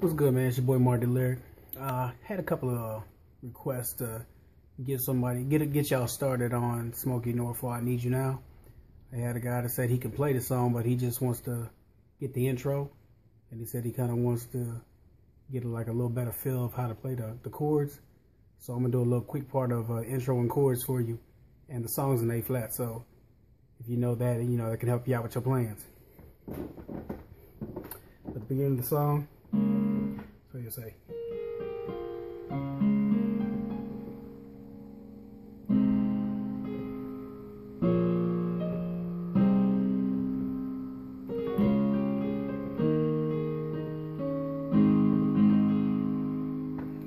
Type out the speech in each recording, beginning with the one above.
What's good, man? It's your boy Marc Delyric. Uh, had a couple of uh, requests to get somebody get get y'all started on Smokie Norful. I need you now. I had a guy that said he can play the song, but he just wants to get the intro, and he said he kind of wants to get like a little better feel of how to play the, the chords. So I'm gonna do a little quick part of uh, intro and chords for you, and the song's in A flat. So if you know that, you know that can help you out with your plans. At the beginning of the song. So you say.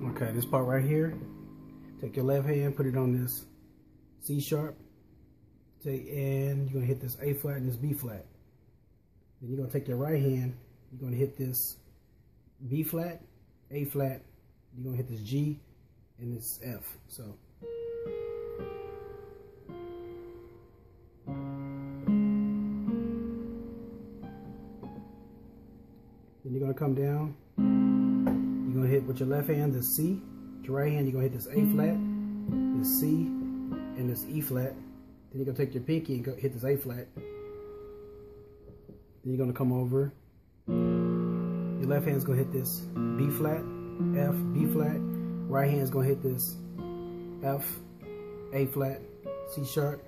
Okay, this part right here, take your left hand, put it on this C sharp, take, and you're gonna hit this A flat and this B flat. Then you're gonna take your right hand, you're gonna hit this B flat, A flat, you're gonna hit this G and this F. So then you're gonna come down. You're gonna hit with your left hand the C. With your right hand, you're gonna hit this A flat, this C, and this E flat. Then you're gonna take your pinky and go hit this A flat. Then you're gonna come over your left hand's gonna hit this B flat, F, B flat. Right hand's gonna hit this F, A flat, C sharp.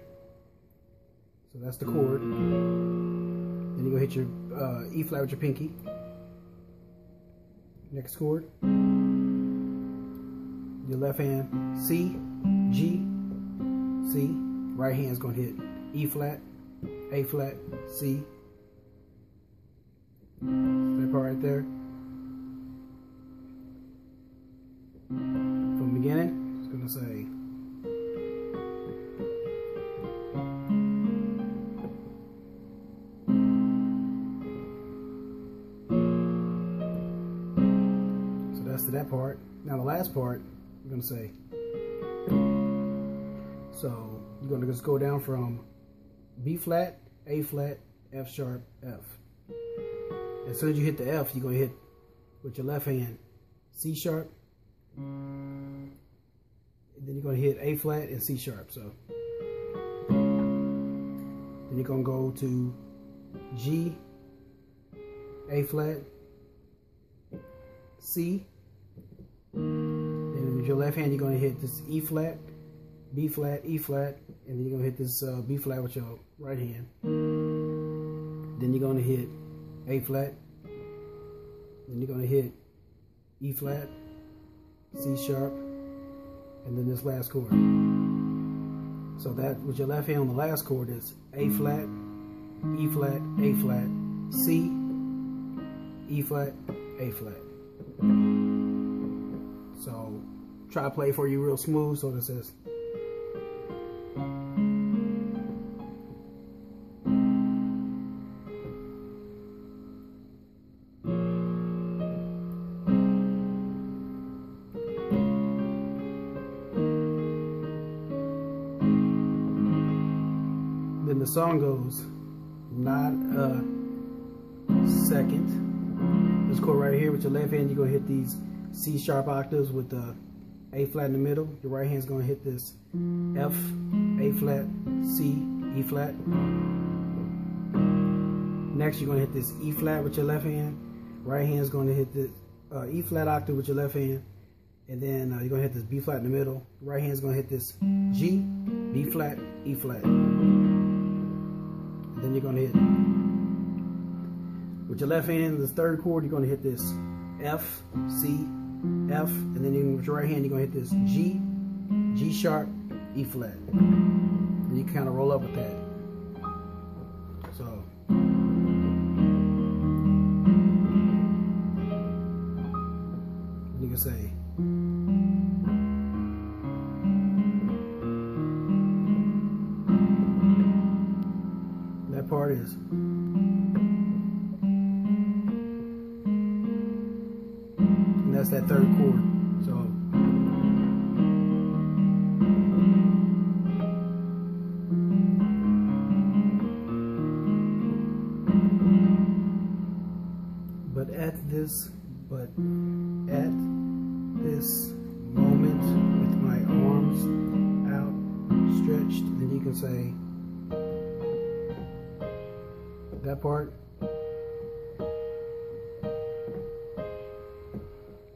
So that's the chord. Then you're gonna hit your uh, E flat with your pinky. Next chord. Your left hand, C, G, C. Right hand's gonna hit E flat, A flat, C, part right there. From the beginning, it's gonna say So that's to that part. Now the last part, I'm gonna say so you're gonna just go down from B flat, A flat, F sharp, F. As soon as you hit the F, you're going to hit with your left hand C sharp. And then you're going to hit A flat and C sharp. So then you're going to go to G, A flat, C. And with your left hand, you're going to hit this E flat, B flat, E flat, and then you're going to hit this uh, B flat with your right hand. Then you're going to hit a flat. Then you're gonna hit E flat, C sharp, and then this last chord. So that with your left hand on the last chord is A flat, E flat, A flat, C, E flat, A flat. So try to play for you real smooth so this is song goes not a second. This chord right here with your left hand, you're gonna hit these C sharp octaves with the A flat in the middle. Your right hand's gonna hit this F, A flat, C, E flat. Next, you're gonna hit this E flat with your left hand. Right hand's gonna hit this uh, E flat octave with your left hand. And then uh, you're gonna hit this B flat in the middle. Right hand's gonna hit this G, B flat, E flat. You're gonna hit with your left hand, the third chord, you're gonna hit this F, C, F, and then you, with your right hand, you're gonna hit this G, G sharp, E flat. And you kind of roll up with that. Part is. And that's that third chord. So. But at this But at this moment with my arms outstretched, then you can say that part.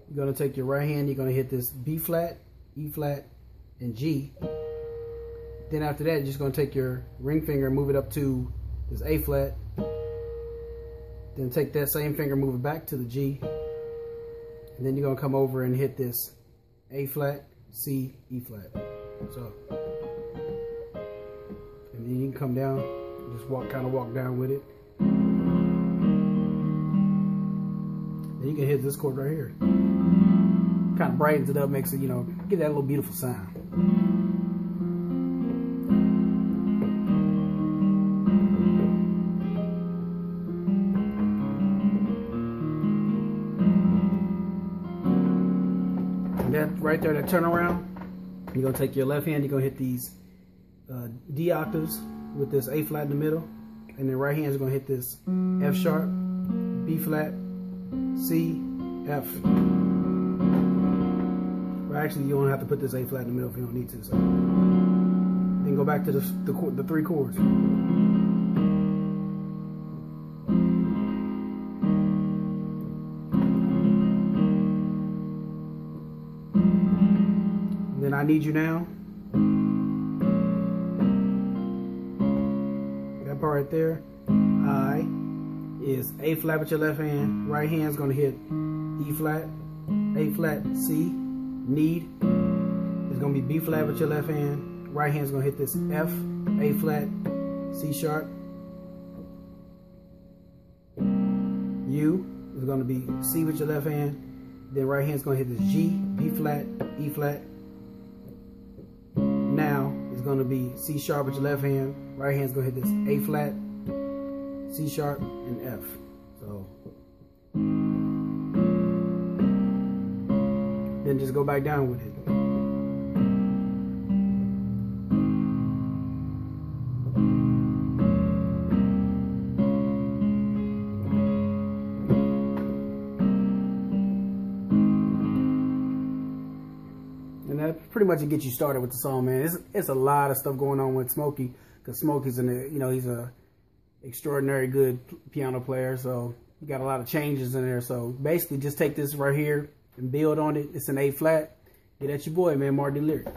You're going to take your right hand, you're going to hit this B flat, E flat, and G. Then after that, you're just going to take your ring finger and move it up to this A flat. Then take that same finger, move it back to the G. And then you're going to come over and hit this A flat, C, E flat. So, and then you can come down, just walk, kind of walk down with it. You can hit this chord right here. Kind of brightens it up, makes it, you know, get that little beautiful sound. And that right there, that turnaround, you're gonna take your left hand, you're gonna hit these uh, D octaves with this A flat in the middle, and then right hand is gonna hit this F sharp, B flat, C, F Well, actually, you don't have to put this A flat in the middle if you don't need to. So then go back to the, the, the three chords. then I need you now. That part right there. Is A flat with your left hand. Right hand's gonna hit E flat, A flat, C, need is going to be B flat with your left hand. Right hand's going to hit this F, A flat, C sharp. U is going to be C with your left hand. Then right hand's going to hit this G, B flat, E flat. Now is going to be C sharp with your left hand. Right hand's going to hit this A flat, C sharp, and F. So then just go back down with it. And that pretty much get you started with the song, man. It's, it's a lot of stuff going on with Smokie, because Smokie's in the, you know, he's a extraordinary good piano player, so you got a lot of changes in there. So basically, just take this right here, and build on it. It's an A flat. Get at your boy, man, Marc Delyric.